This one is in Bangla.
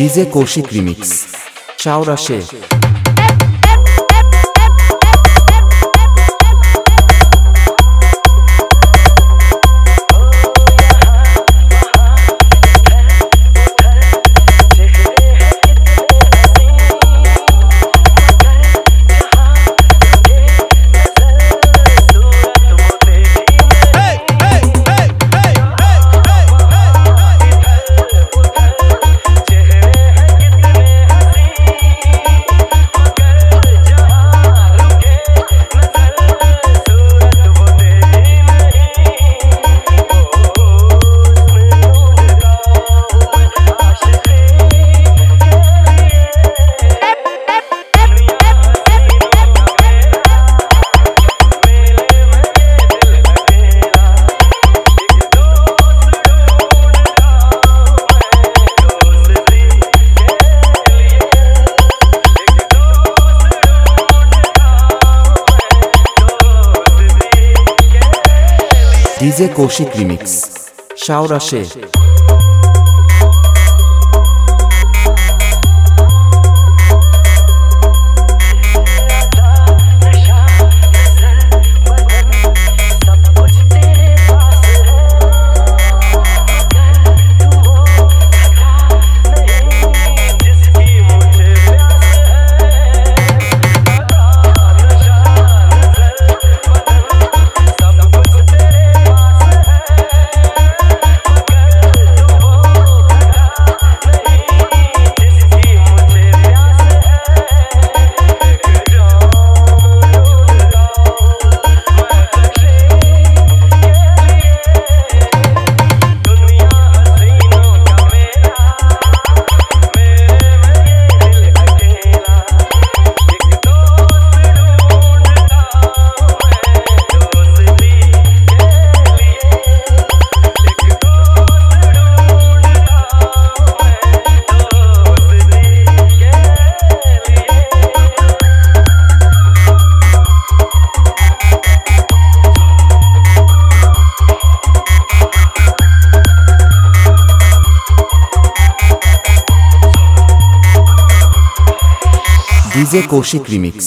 DJ Kaushik remix. চাওরা DJ Kaushik remix. শাওরা সে ডিজে কৌশিক রিমিক্স